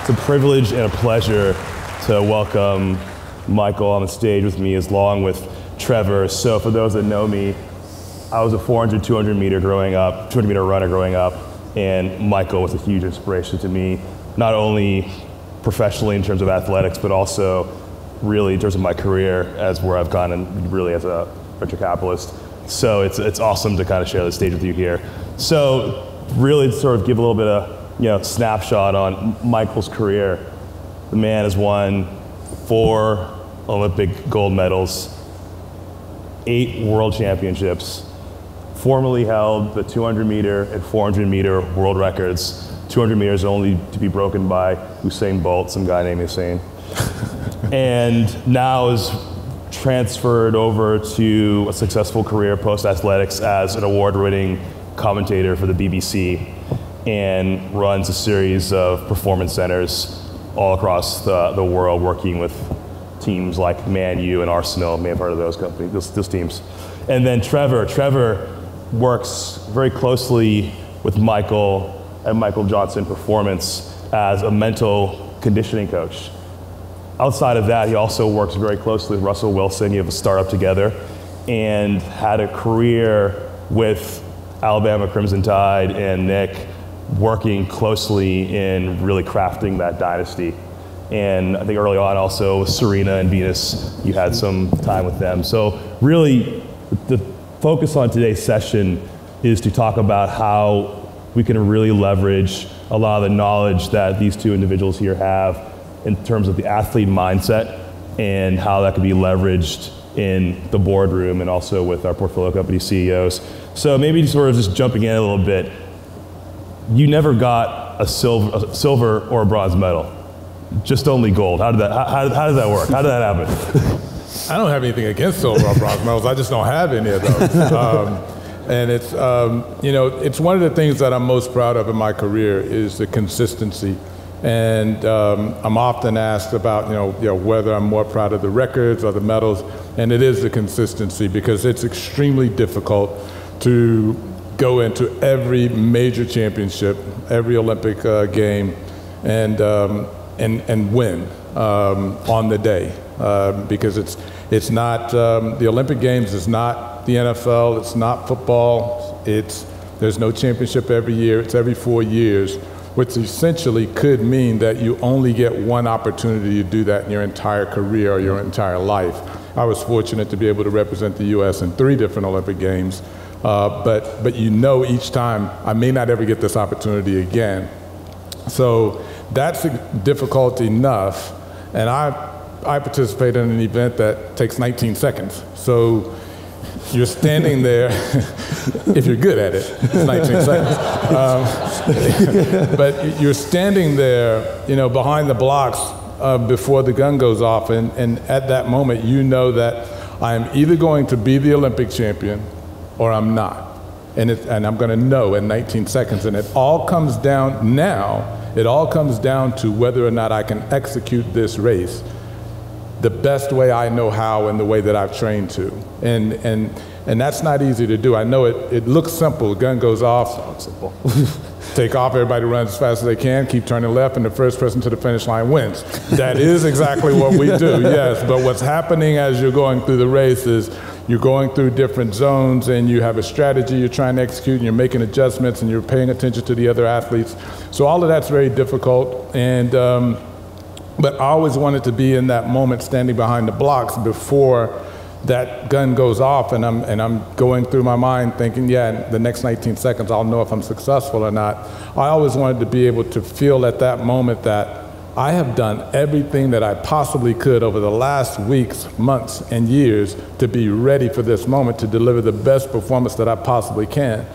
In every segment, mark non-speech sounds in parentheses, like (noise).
It's a privilege and a pleasure to welcome Michael on the stage with me, along with Trevor. So, for those that know me, I was a 400, 200 meter growing up, 200 meter runner growing up, and Michael was a huge inspiration to me, not only professionally in terms of athletics, but also really in terms of my career as where I've gone and really as a venture capitalist. So it's, it's awesome to kind of share the stage with you here. So really sort of give a little bit of you know snapshot on Michael's career. The man has won four Olympic gold medals, eight world championships, formerly held the 200 meter and 400 meter world records. 200 meters only to be broken by Usain Bolt, some guy named Usain. (laughs) and now is transferred over to a successful career post athletics as an award winning commentator for the BBC and runs a series of performance centers all across the, the world working with teams like Man U and Arsenal, may have heard of those companies, those, those teams. And then Trevor, Trevor works very closely with Michael and Michael Johnson Performance as a mental conditioning coach. Outside of that, he also works very closely with Russell Wilson. You have a startup together and had a career with Alabama Crimson Tide and Nick working closely in really crafting that dynasty. And I think early on also with Serena and Venus, you had some time with them. So really, the focus on today's session is to talk about how we can really leverage a lot of the knowledge that these two individuals here have in terms of the athlete mindset and how that can be leveraged in the boardroom and also with our portfolio company CEOs. So maybe sort of just jumping in a little bit, you never got a silver, a silver or a bronze medal, just only gold. How did that, how, how, did that work? How did that happen? (laughs) I don't have anything against silver or bronze medals. I just don't have any of those. Um, and it's, um, you know, it's one of the things that I'm most proud of in my career is the consistency. And um, I'm often asked about, you know, you know, whether I'm more proud of the records or the medals, and it is the consistency because it's extremely difficult to go into every major championship, every Olympic uh, game, and, um, and, and win um, on the day. Uh, because it's, it's not, um, the Olympic Games is not the NFL, it's not football, it's, there's no championship every year, it's every four years, which essentially could mean that you only get one opportunity to do that in your entire career or your entire life. I was fortunate to be able to represent the U.S. in three different Olympic Games, uh, but, but you know each time I may not ever get this opportunity again. So that's difficult enough, and I I participate in an event that takes 19 seconds. So you're standing there, (laughs) if you're good at it, it's 19 seconds. Um, (laughs) but you're standing there, you know, behind the blocks uh, before the gun goes off, and, and at that moment, you know that I am either going to be the Olympic champion or I'm not. And, it, and I'm going to know in 19 seconds. And it all comes down now, it all comes down to whether or not I can execute this race the best way I know how and the way that I've trained to. And, and, and that's not easy to do. I know it, it looks simple. The gun goes off, simple. (laughs) take off, everybody runs as fast as they can, keep turning left, and the first person to the finish line wins. That is exactly what we do, (laughs) yes. But what's happening as you're going through the race is you're going through different zones and you have a strategy you're trying to execute and you're making adjustments and you're paying attention to the other athletes. So all of that's very difficult. And um, but I always wanted to be in that moment standing behind the blocks before that gun goes off and I'm, and I'm going through my mind thinking, yeah, in the next 19 seconds I'll know if I'm successful or not. I always wanted to be able to feel at that moment that I have done everything that I possibly could over the last weeks, months, and years to be ready for this moment to deliver the best performance that I possibly can.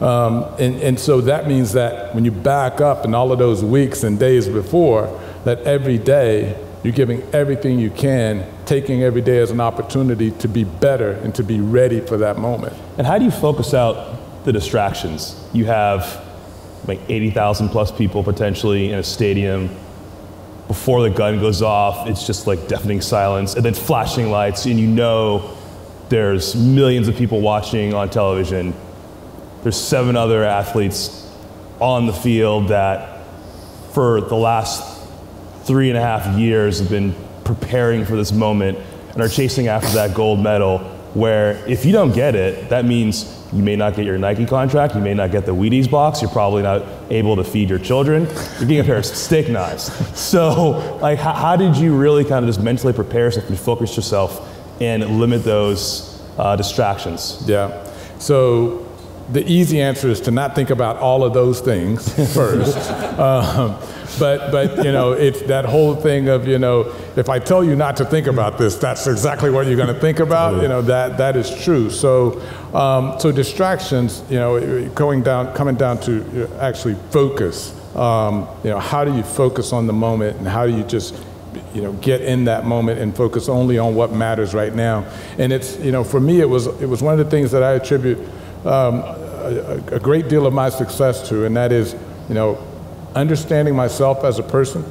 Um, and, and so that means that when you back up in all of those weeks and days before, that every day you're giving everything you can, taking every day as an opportunity to be better and to be ready for that moment. And how do you focus out the distractions? You have like 80,000 plus people potentially in a stadium. Before the gun goes off, it's just like deafening silence, and then flashing lights, and you know there's millions of people watching on television. There's seven other athletes on the field that for the last three and a half years have been preparing for this moment and are chasing after that gold medal. Where if you don't get it, that means you may not get your Nike contract, you may not get the Wheaties box, you're probably not able to feed your children, you're getting a pair of steak knives. So, like, how, how, did you really kind of just mentally prepare yourself and focus yourself and limit those uh, distractions? Yeah. So, the easy answer is to not think about all of those things (laughs) first. (laughs) um, but but you know it's that whole thing of you know if I tell you not to think about this, that's exactly what you're going to think about. You know that that is true. So um, so distractions, you know, going down coming down to actually focus. Um, you know, how do you focus on the moment, and how do you just you know get in that moment and focus only on what matters right now? And it's you know for me it was it was one of the things that I attribute. Um, a, a great deal of my success to, and that is, you know, understanding myself as a person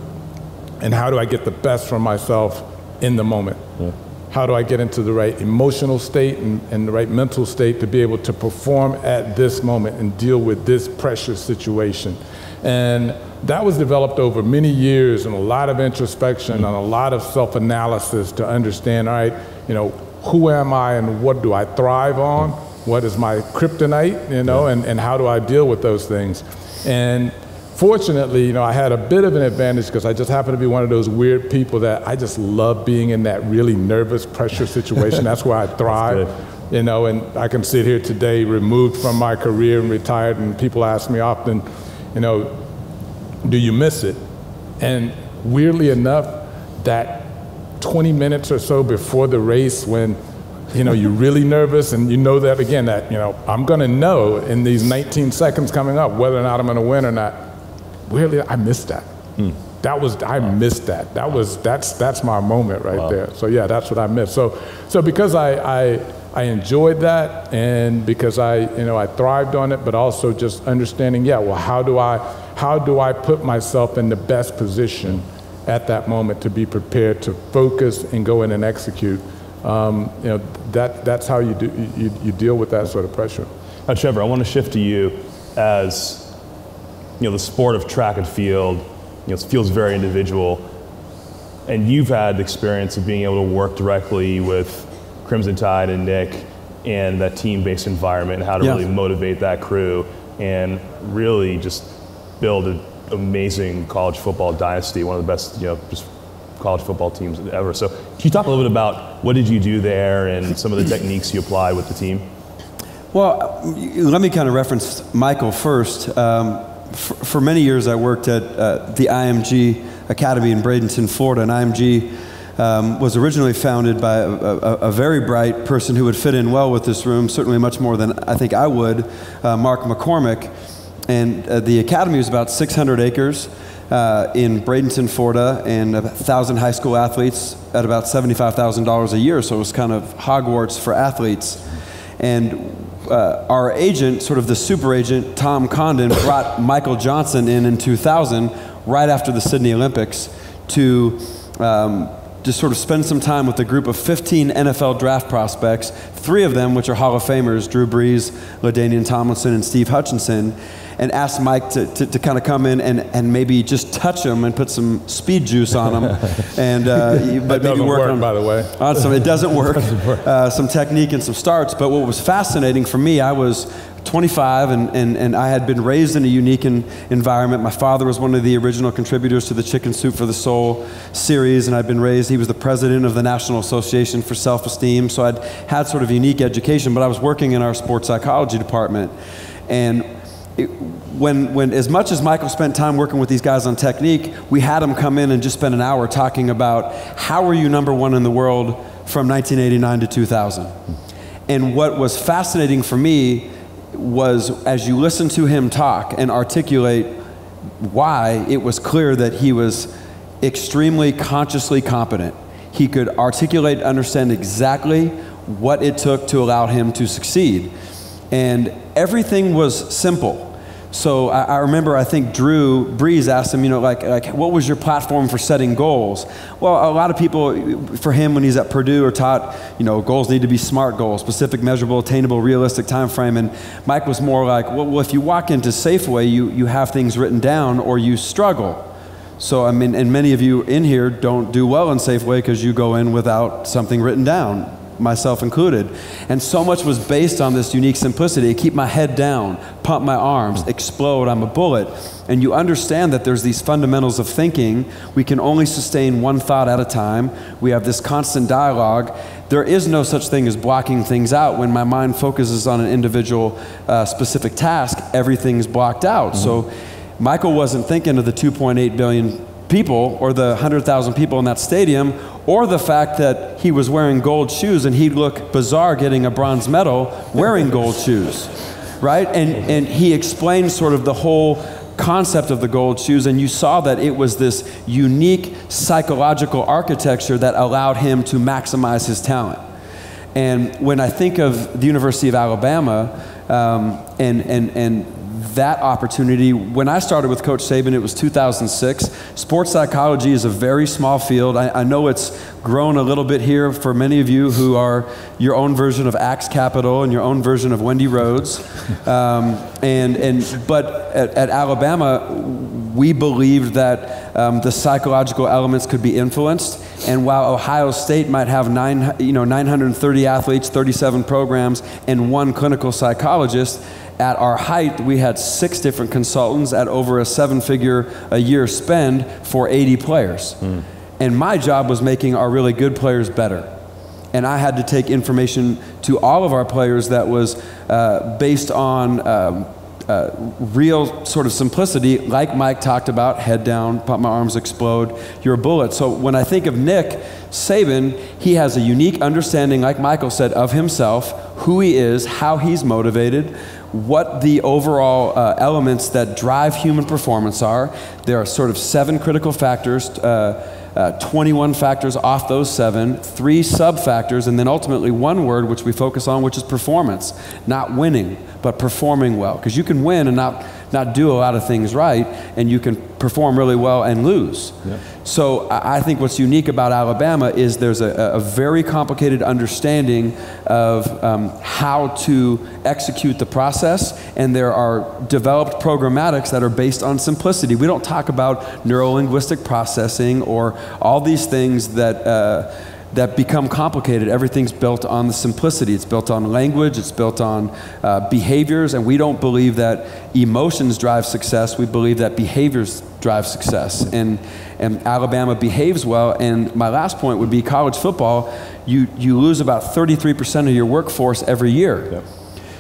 and how do I get the best from myself in the moment. Yeah. How do I get into the right emotional state and, and, the right mental state to be able to perform at this moment and deal with this pressure situation? And that was developed over many years and a lot of introspection mm-hmm. and a lot of self analysis to understand all right, you know, who am I and what do I thrive on? What is my kryptonite, you know, yeah. and, and how do I deal with those things? And fortunately, you know, I had a bit of an advantage because I just happen to be one of those weird people that I just love being in that really nervous pressure situation. That's where I (laughs) thrive. You know, and I can sit here today removed from my career and retired, and people ask me often, you know, do you miss it? And weirdly enough, that 20 minutes or so before the race when you know, you're really nervous and you know that again, that, you know, I'm gonna know in these 19 seconds coming up whether or not I'm gonna win or not. Weirdly, I missed that. Hmm. That was I missed that. That was that's that's my moment right wow. there. So yeah, that's what I missed. So so because I, I I enjoyed that and because I you know I thrived on it, but also just understanding, yeah, well how do I how do I put myself in the best position at that moment to be prepared to focus and go in and execute. Um, you know, that, that's how you, do, you, you deal with that sort of pressure. Now, Trevor, I want to shift to you as you know, the sport of track and field, you know, it feels very individual. And you've had the experience of being able to work directly with Crimson Tide and Nick and that team-based environment and how to yeah. really motivate that crew and really just build an amazing college football dynasty, one of the best, you know, just college football teams ever. So can you talk a little bit about what did you do there and some of the techniques you applied with the team? Well, let me kind of reference Michael first. Um, for, for, many years, I worked at uh, the IMG Academy in Bradenton, Florida, and IMG um, was originally founded by a, a, a, very bright person who would fit in well with this room, certainly much more than I think I would, uh, Mark McCormack. And uh, the academy was about 600 acres uh, in Bradenton, Florida, and a thousand high school athletes at about $75,000 a year. So it was kind of Hogwarts for athletes. And uh, our agent, sort of the super agent, Tom Condon, brought (coughs) Michael Johnson in in 2000, right after the Sydney Olympics, to um, just sort of spend some time with a group of 15 NFL draft prospects, three of them, which are Hall of Famers, Drew Brees, LaDainian Tomlinson, and Steve Hutchinson, and asked Mike to, to, to kind of come in and, and maybe just touch them and put some speed juice on them. (laughs) and, uh, but maybe work, work on, by the way. On some, it doesn't work. (laughs) doesn't work. Uh, some technique and some starts. But what was fascinating for me, I was 25 and, and, and I had been raised in a unique in, environment. My father was one of the original contributors to the Chicken Soup for the Soul series, and I'd been raised, he was the president of the National Association for Self Esteem. So I'd had sort of unique education, but I was working in our sports psychology department. And it, when, when, as much as Michael spent time working with these guys on technique, we had him come in and just spend an hour talking about how were you number one in the world from 1989 to 2000. And what was fascinating for me was as you listen to him talk and articulate why, it was clear that he was extremely consciously competent. He could articulate, understand exactly what it took to allow him to succeed. And everything was simple. So I, I, remember, I think Drew Brees asked him, you know, like, like, what was your platform for setting goals? Well, a lot of people, for him, when he's at Purdue, are taught, you know, goals need to be SMART goals, specific, measurable, attainable, realistic time frame. And Mike was more like, well, well if you walk into Safeway, you, you have things written down or you struggle. So, I mean, and many of you in here don't do well in Safeway because you go in without something written down myself included. And so much was based on this unique simplicity. keep my head down, pump my arms, explode, I'm a bullet. And you understand that there's these fundamentals of thinking. We can only sustain one thought at a time. We have this constant dialogue. There is no such thing as blocking things out. When my mind focuses on an individual uh, specific task, everything's blocked out. Mm-hmm. So Michael wasn't thinking of the 2.8 billion people or the 100,000 people in that stadium or the fact that he was wearing gold shoes and he'd look bizarre getting a bronze medal wearing (laughs) gold shoes, right? And, and he explained sort of the whole concept of the gold shoes, and you saw that it was this unique psychological architecture that allowed him to maximize his talent. And when I think of the University of Alabama um, and, and, and that opportunity. When I started with Coach Saban, it was 2006. Sports psychology is a very small field. I, I, know it's grown a little bit here for many of you who are your own version of Axe Capital and your own version of Wendy Rhodes. Um, and, and, but at, at, Alabama, we believed that um, the psychological elements could be influenced. And while Ohio State might have nine, you know, 930 athletes, 37 programs, and one clinical psychologist, at our height, we had six different consultants at over a seven figure a year spend for 80 players. Mm. And my job was making our really good players better. And I had to take information to all of our players that was uh, based on um, uh, real sort of simplicity, like Mike talked about head down, pump my arms, explode, you're a bullet. So when I think of Nick Saban, he has a unique understanding, like Michael said, of himself, who he is, how he's motivated, what the overall uh, elements that drive human performance are. There are sort of seven critical factors. Uh, uh, 21 factors off those seven, three sub factors, and then ultimately one word which we focus on, which is performance. Not winning, but performing well. Because you can win and not not do a lot of things right, and you can perform really well and lose. So I think what's unique about Alabama is there's a, a very complicated understanding of um, how to execute the process, and there are developed programmatics that are based on simplicity. We don't talk about neuro linguistic processing or all these things that. Uh, that become complicated. Everything's built on the simplicity. It's built on language, it's built on uh, behaviors, and we don't believe that emotions drive success. We believe that behaviors drive success. And, and Alabama behaves well. And my last point would be college football, you, you lose about 33% of your workforce every year. Yep.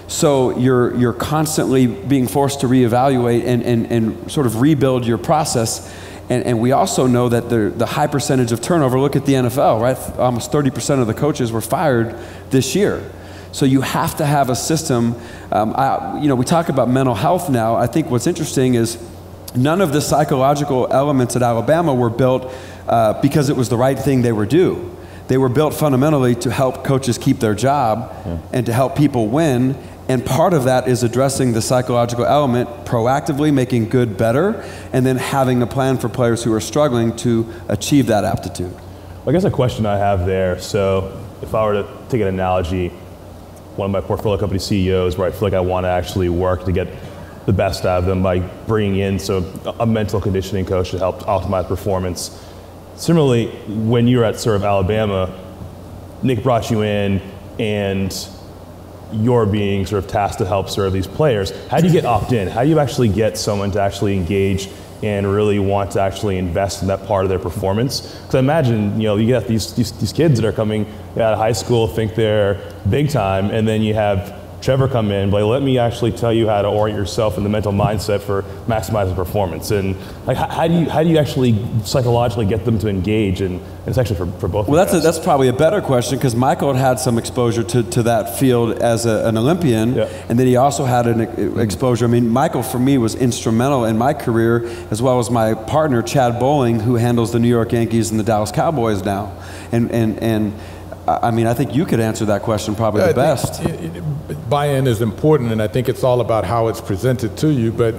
So you're, you're constantly being forced to reevaluate and, and, and sort of rebuild your process and, and we also know that the, the high percentage of turnover, look at the NFL, right? Almost 30% of the coaches were fired this year. So you have to have a system. Um, I, you know, we talk about mental health now. I think what's interesting is none of the psychological elements at Alabama were built uh, because it was the right thing they were due. They were built fundamentally to help coaches keep their job yeah. and to help people win and part of that is addressing the psychological element, proactively making good better, and then having a plan for players who are struggling to achieve that aptitude. I guess a question I have there so, if I were to take an analogy, one of my portfolio company CEOs where I feel like I want to actually work to get the best out of them by bringing in so a mental conditioning coach to help optimize performance. Similarly, when you were at sort of Alabama, Nick brought you in and you're being sort of tasked to help serve these players. How do you get opt in? How do you actually get someone to actually engage and really want to actually invest in that part of their performance? Because I imagine, you know, you get these, these, these kids that are coming out of high school, think they're big time, and then you have Trevor come in, like, let me actually tell you how to orient yourself in the mental mindset for maximizing performance. And like, how, how do you how do you actually psychologically get them to engage? And, and it's actually for, for both. Well, that's a, that's probably a better question because Michael had had some exposure to, to that field as a, an Olympian, yeah. and then he also had an exposure. I mean, Michael for me was instrumental in my career as well as my partner Chad Bohling, who handles the New York Yankees and the Dallas Cowboys now, and and and I mean, I think you could answer that question probably the best. Buy-in is important, and I think it's all about how it's presented to you. But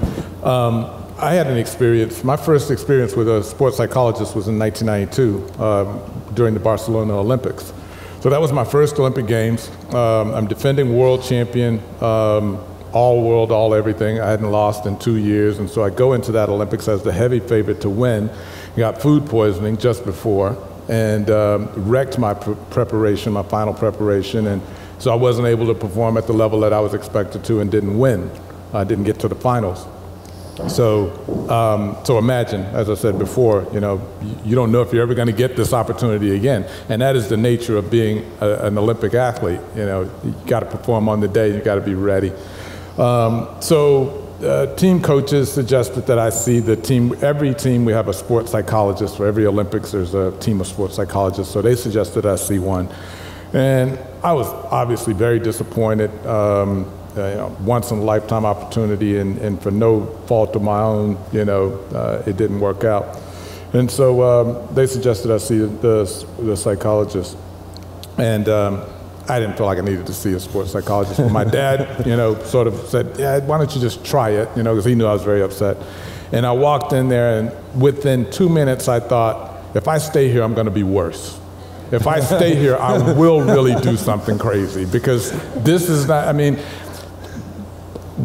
um, I had an experience. My first experience with a sports psychologist was in 1992 um, during the Barcelona Olympics. So that was my first Olympic Games. Um, I'm defending world champion, um, all world, all everything. I hadn't lost in two years, and so I go into that Olympics as the heavy favorite to win. Got food poisoning just before, and um, wrecked my pr- preparation, my final preparation, and so I wasn't able to perform at the level that I was expected to, and didn't win. I didn't get to the finals. So, um, so imagine, as I said before, you know, you don't know if you're ever going to get this opportunity again, and that is the nature of being a, an Olympic athlete. You know, you got to perform on the day, you got to be ready. Um, so, uh, team coaches suggested that I see the team. Every team we have a sports psychologist. For every Olympics, there's a team of sports psychologists. So they suggested I see one, and I was obviously very disappointed. Um, uh, you know, once in a lifetime opportunity, and, and for no fault of my own, you know, uh, it didn't work out. And so um, they suggested I see the, the psychologist. And um, I didn't feel like I needed to see a sports psychologist. But my (laughs) dad, you know, sort of said, yeah, why don't you just try it, you know, because he knew I was very upset. And I walked in there, and within two minutes, I thought, if I stay here, I'm going to be worse. If I stay here, I (laughs) will really do something crazy because this is not, I mean,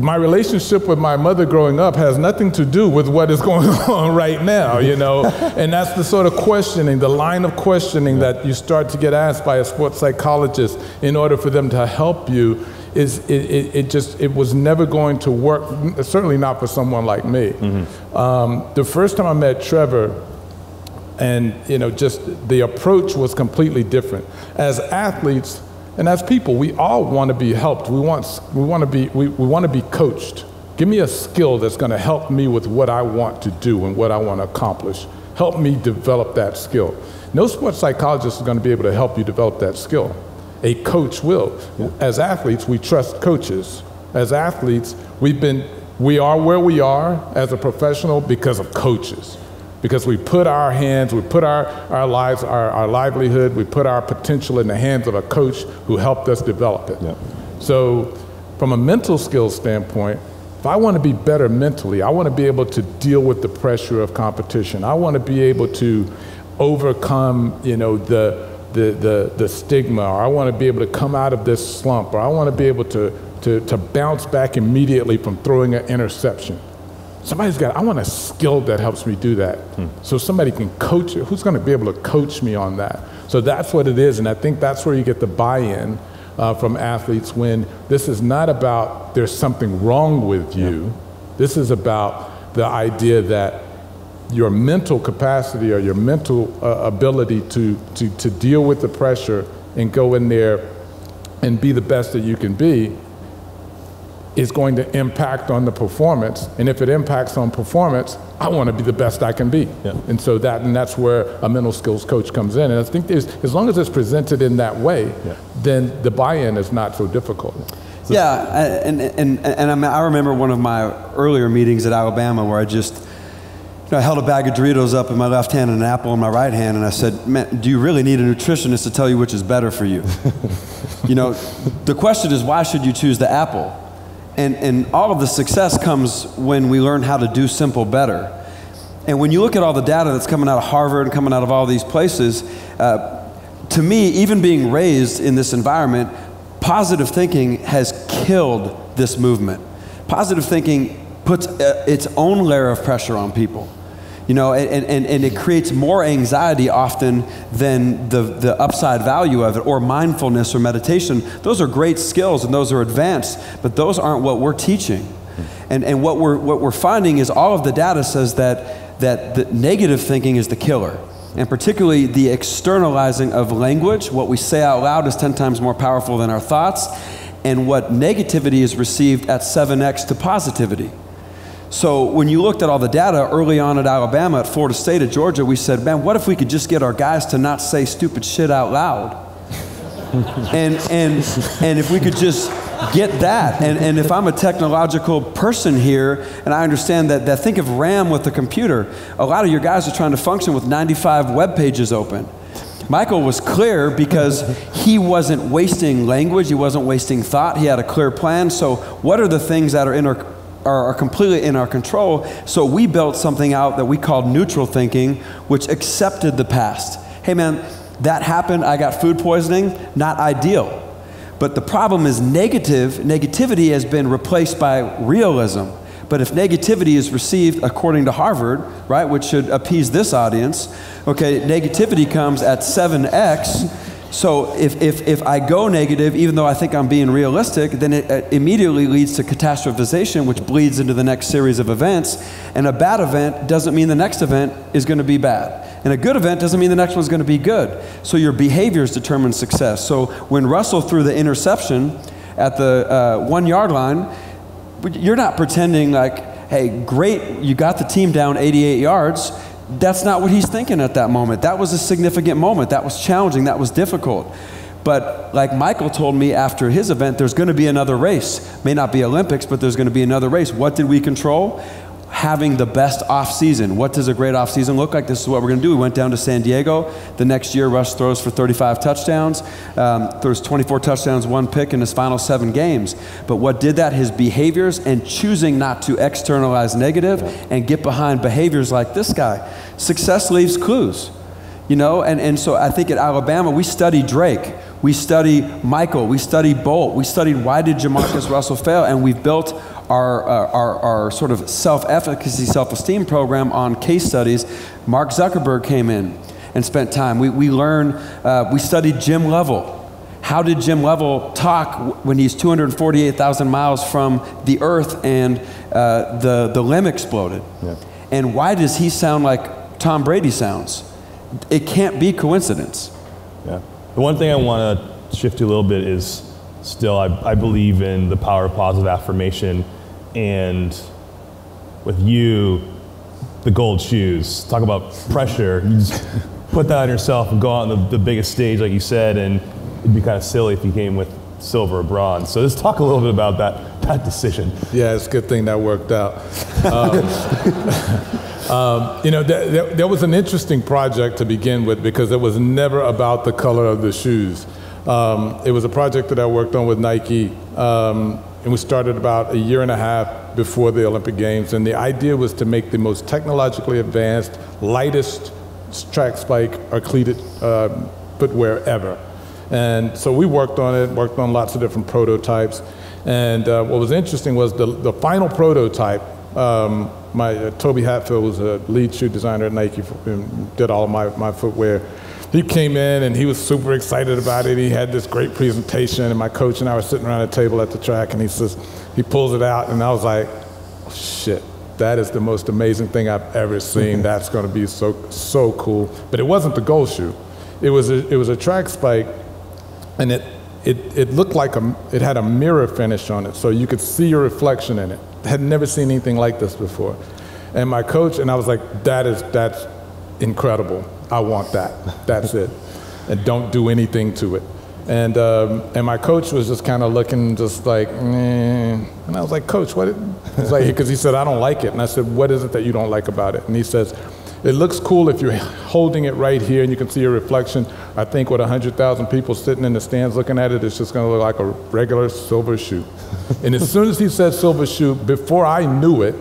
my relationship with my mother growing up has nothing to do with what is (laughs) going on right now, you know? (laughs) and that's the sort of questioning, the line of questioning that you start to get asked by a sports psychologist in order for them to help you is it, it, it just it was never going to work certainly not for someone like me mm-hmm. um, the first time i met trevor and you know just the approach was completely different as athletes and as people, we all want to be helped. We want, we want, to, be, we, we want to be coached. Give me a skill that's going to help me with what I want to do and what I want to accomplish. Help me develop that skill. No sports psychologist is going to be able to help you develop that skill. A coach will. As athletes, we trust coaches. As athletes, we've been, we are where we are as a professional because of coaches because we put our hands, we put our, our lives, our, our livelihood, we put our potential in the hands of a coach who helped us develop it. Yep. So, from a mental skills standpoint, if I want to be better mentally, I want to be able to deal with the pressure of competition. I want to be able to overcome, you know, the, the, the, the stigma, or I want to be able to come out of this slump, or I want to be able to, to, to bounce back immediately from throwing an interception. Somebody's got, I want a skill that helps me do that. Hmm. So somebody can coach it. Who's going to be able to coach me on that? So that's what it is. And I think that's where you get the buy in uh, from athletes when this is not about there's something wrong with you. Yeah. This is about the idea that your mental capacity or your mental uh, ability to, to, to deal with the pressure and go in there and be the best that you can be is going to impact on the performance. And if it impacts on performance, I want to be the best I can be. Yeah. And so that and that's where a mental skills coach comes in. And I think as long as it's presented in that way, yeah. then the buy-in is not so difficult. So yeah, and, and, and I remember one of my earlier meetings at Alabama where I just you know, I held a bag of Doritos up in my left hand and an apple in my right hand, and I said, Man, do you really need a nutritionist to tell you which is better for you? (laughs) you know, the question is, why should you choose the apple? And, and all of the success comes when we learn how to do simple better. And when you look at all the data that's coming out of Harvard and coming out of all these places, uh, to me, even being raised in this environment, positive thinking has killed this movement. Positive thinking puts uh, its own layer of pressure on people. You know, and, and, and it creates more anxiety often than the, the upside value of it, or mindfulness or meditation. Those are great skills and those are advanced, but those aren't what we're teaching. And, and what, we're, what we're finding is all of the data says that, that the negative thinking is the killer. And particularly the externalizing of language, what we say out loud is 10 times more powerful than our thoughts. And what negativity is received at 7x to positivity. So when you looked at all the data early on at Alabama, at Florida State, at Georgia, we said, man, what if we could just get our guys to not say stupid shit out loud? (laughs) and, and, and if we could just get that, and, and if I'm a technological person here, and I understand that, that think of RAM with the computer, a lot of your guys are trying to function with 95 web pages open. Michael was clear because he wasn't wasting language, he wasn't wasting thought, he had a clear plan. So, what are the things that are in our are, completely in our control? So, we built something out that we called neutral thinking, which accepted the past. Hey, man, that happened. I got food poisoning. Not ideal. But the problem is negative. Negativity has been replaced by realism. But if negativity is received according to Harvard, right, which should appease this audience, okay, negativity comes at 7x. So if, if, if I go negative, even though I think I'm being realistic, then it, immediately leads to catastrophization, which bleeds into the next series of events. And a bad event doesn't mean the next event is going to be bad. And a good event doesn't mean the next one's going to be good. So your behaviors determine success. So when Russell threw the interception at the uh, one yard line, you're not pretending like, hey, great, you got the team down 88 yards. That's not what he's thinking at that moment. That was a significant moment. That was challenging. That was difficult. But like Michael told me after his event, there's going to be another race. May not be Olympics, but there's going to be another race. What did we control? Having the best off season. What does a great off season look like? This is what we're going to do. We went down to San Diego. The next year, Russ throws for 35 touchdowns. Um, throws 24 touchdowns, one pick in his final seven games. But what did that? His behaviors and choosing not to externalize negative and get behind behaviors like this guy. Success leaves clues. You know, and, and so I think at Alabama, we study Drake. We study Michael. We study Bolt. We studied why did Jamarcus Russell fail, and we've built our, uh, our, our sort of self efficacy, self esteem program on case studies. Mark Zuckerberg came in and spent time. We, we learned, uh, we studied Jim Lovell. How did Jim Lovell talk when he's 248,000 miles from the earth and uh, the, the limb exploded? Yeah. And why does he sound like Tom Brady sounds? It can't be coincidence. Yeah. The one thing I want to shift to a little bit is still, I, I believe in the power of positive affirmation and with you, the gold shoes. Talk about pressure. You just put that on yourself and go out on the, the biggest stage, like you said, and it'd be kind of silly if you came with silver or bronze. So let's talk a little bit about that, that decision. Yeah, it's a good thing that worked out. Um, (laughs) um, you know, th- th- there was an interesting project to begin with because it was never about the color of the shoes. Um, it was a project that I worked on with Nike. Um, and we started about a year and a half before the Olympic Games. And the idea was to make the most technologically advanced, lightest track spike or cleated uh, footwear ever. And so we worked on it, worked on lots of different prototypes. And uh, what was interesting was the, the final prototype. Um, my uh, Tobie Hatfield was a lead shoe designer at Nike, for, did all of my, my footwear he came in and he was super excited about it. He had this great presentation, and my coach and I were sitting around a table at the track, and he says, he pulls it out, and I was like, oh, shit, that is the most amazing thing I've ever seen. (laughs) That's going to be so so cool. But it wasn't the gold shoe. It was a, it was a track spike, and it it it looked like a it had a mirror finish on it, so you could see your reflection in it. Had never seen anything like this before. And my coach and I was like, that is that's incredible. I want that. That's it. And don't do anything to it. And, um, and my coach was just kind of looking just like, and I was like, Coach, what? He's like, because he said, I don't like it. And I said, What is it that you don't like about it? And he says, It looks cool if you're holding it right here and you can see your reflection. I think with 100,000 people sitting in the stands looking at it, it's just going to look like a regular silver shoe. and as soon as he said silver shoe, before I knew it,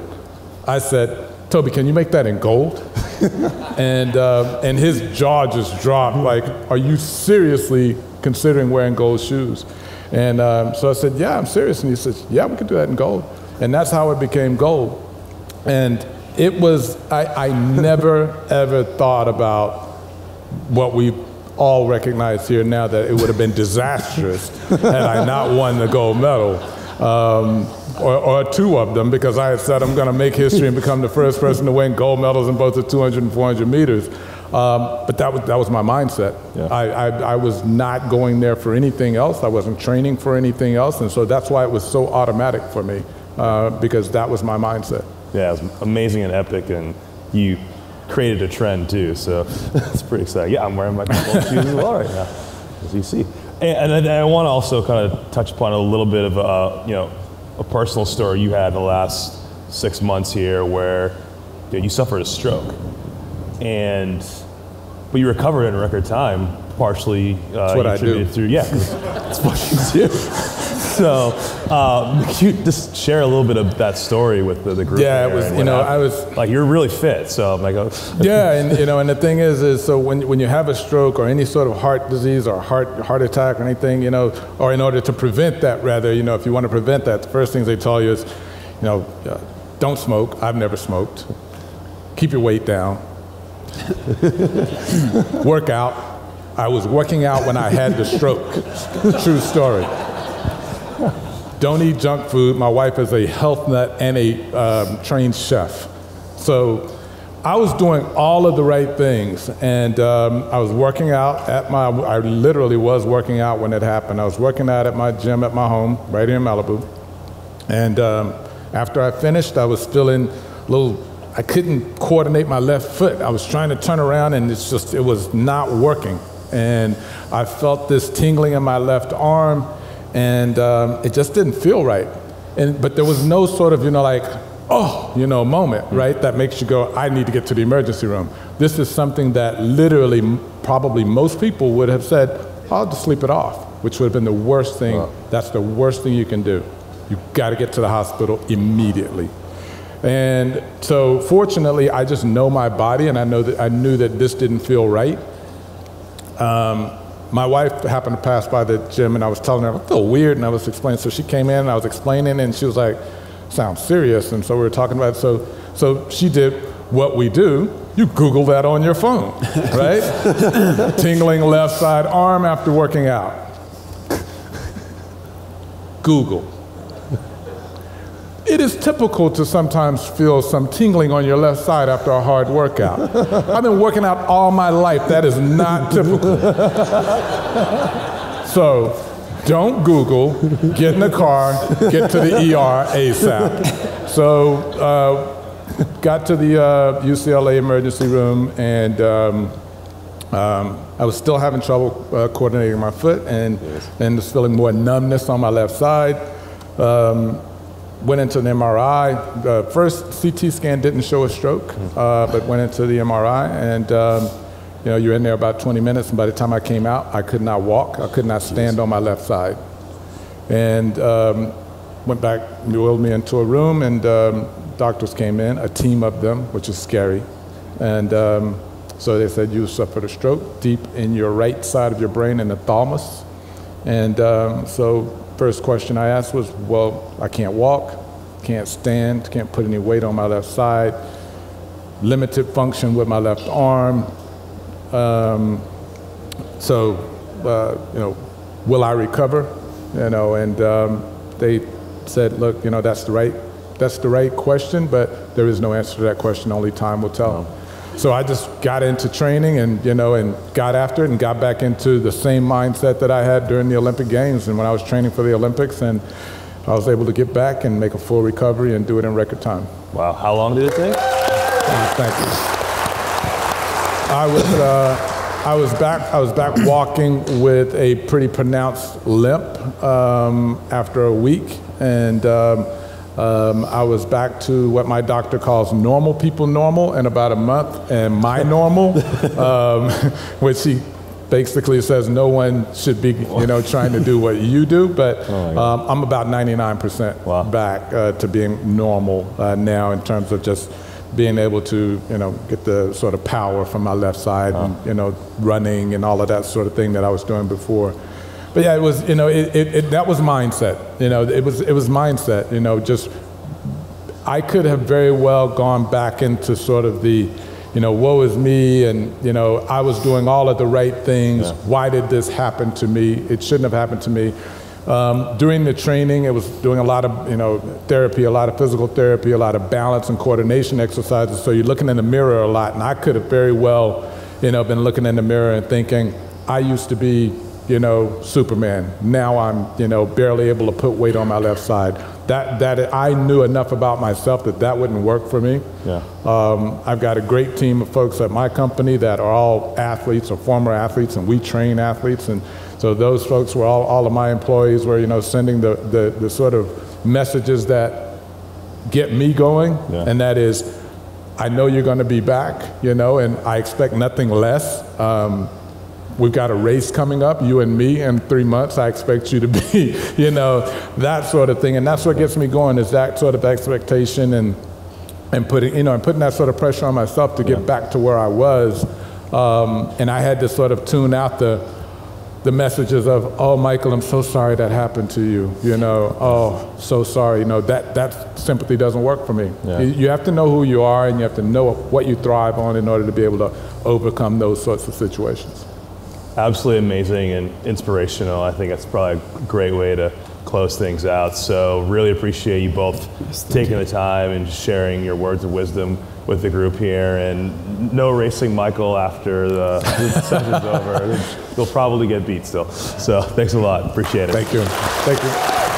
I said, Tobie, can you make that in gold? (laughs) and, uh, and his jaw just dropped, like, are you seriously considering wearing gold shoes? And um, so I said, yeah, I'm serious. And he says, yeah, we can do that in gold. And that's how it became gold. And it was, I, I never, (laughs) ever thought about what we all recognize here now that it would have been disastrous had I not won the gold medal. Um, or, or, two of them, because I had said I'm going to make history and become the first person to win gold medals in both the 200 and 400 meters. Um, but that was, that was my mindset. Yeah. I, I, I, was not going there for anything else. I wasn't training for anything else. And so that's why it was so automatic for me, uh, because that was my mindset. Yeah, it was amazing and epic. And you created a trend too. So (laughs) it's pretty exciting. Yeah, I'm wearing my (laughs) gold shoes as well right now, as you see. And, and I, I want to also kind of touch upon a little bit of, uh, you know, a personal story you had in the last six months here where you, know, you suffered a stroke. And but you recovered in record time, partially. Uh, That's what I do. Through, yeah, (laughs) that's what you do. So, can you just share a little bit of that story with the, the group? Yeah, it was- you know, happened? I was- like you're really fit, so I'm like, oh, (laughs) yeah, and you know, and the thing is, is so when, when you have a stroke or any sort of heart disease or heart heart attack or anything, you know, or in order to prevent that, rather, you know, if you want to prevent that, the first things they tell you is, you know, uh, don't smoke. I've never smoked. Keep your weight down. (laughs) Work out. I was working out when I had the stroke. True story. Don't eat junk food. My wife is a health nut and a um, trained chef. So I was doing all of the right things. And um, I was working out at my, I literally was working out when it happened. I was working out at my gym at my home, right here in Malibu. And um, after I finished, I was feeling a little, I couldn't coordinate my left foot. I was trying to turn around and it's just, it was not working. And I felt this tingling in my left arm and um, it just didn't feel right. And, but there was no sort of, you know, like, oh, you know, moment, right? That makes you go, I need to get to the emergency room. This is something that literally, probably most people would have said, I'll just sleep it off, which would have been the worst thing. That's the worst thing you can do. You've got to get to the hospital immediately. And so, fortunately, I just know my body, and I know that I knew that this didn't feel right. Um, my wife happened to pass by the gym, and I was telling her I feel weird, and I was explaining. So she came in, and I was explaining, and she was like, "Sounds serious." And so we were talking about. It. So, so she did what we do. You Google that on your phone, (laughs) right? Tingling left side arm after working out. Google. It is typical to sometimes feel some tingling on your left side after a hard workout. (laughs) I've been working out all my life. That is not typical. so don't Google, get in the car, get to the ER ASAP. So uh, got to the uh, UCLA emergency room and um, um, I was still having trouble uh, coordinating my foot and, and was feeling more numbness on my left side. Um, went into an MRI. The first CT scan didn't show a stroke, uh, but went into the MRI, and um, you know you're in there about 20 minutes, and by the time I came out, I could not walk. I could not stand on my left side, and um, went back, wheeled me into a room, and um, doctors came in, a team of them, which is scary, and um, so they said you suffered a stroke deep in your right side of your brain in the thalamus, and um, so first question I asked was, well, I can't walk, can't stand, can't put any weight on my left side, limited function with my left arm. Um, so, uh, you know, will I recover? You know, and um, they said, look, you know, that's the right, that's the right question, but there is no answer to that question. Only time will tell. So I just got into training and you know and got after it and got back into the same mindset that I had during the Olympic Games and when I was training for the Olympics and I was able to get back and make a full recovery and do it in record time. wow. How long did it take? Thank you. I was uh, I was back I was back walking with a pretty pronounced limp um, after a week and. Um, um, I was back to what my doctor calls normal people normal in about a month, and my (laughs) normal, um, (laughs) which he basically says no one should be, you know, trying to do what you do. But um, I'm about 99% Wow. back uh, to being normal uh, now in terms of just being able to, you know, get the sort of power from my left side, and, you know, running and all of that sort of thing that I was doing before. But yeah, it was, you know, it, it, it, that was mindset. You know, it was, it was mindset. You know, just I could have very well gone back into sort of the, you know, woe is me, and you know, I was doing all of the right things. Why did this happen to me? It shouldn't have happened to me. Um, during the training, it was doing a lot of, you know, therapy, a lot of physical therapy, a lot of balance and coordination exercises. So you're looking in the mirror a lot, and I could have very well, you know, been looking in the mirror and thinking, I used to be, you know, Superman. Now I'm, you know, barely able to put weight on my left side. That, that I knew enough about myself that that wouldn't work for me. Yeah. Um, I've got a great team of folks at my company that are all athletes or former athletes, and we train athletes. And so those folks were all, all of my employees were, you know, sending the, the, the sort of messages that get me going, Yeah. and that is, I know you're going to be back, you know, and I expect nothing less. Um, we've got a race coming up, you and me, in three months. I expect you to be, (laughs) you know, that sort of thing. And that's what gets me going is that sort of expectation and, and putting, you know, and putting that sort of pressure on myself to get back to where I was. Um, and I had to sort of tune out the, the messages of, oh, Michael, I'm so sorry that happened to you. You know, oh, so sorry. You know, that, that sympathy doesn't work for me. Yeah. You, you have to know who you are and you have to know what you thrive on in order to be able to overcome those sorts of situations. Absolutely amazing and inspirational. I think that's probably a great way to close things out. So, really appreciate you both taking the time and sharing your words of wisdom with the group here. And no racing Michael after the, the (laughs) session's over. You'll probably get beat still. So, thanks a lot. Appreciate it. Thank you. Thank you.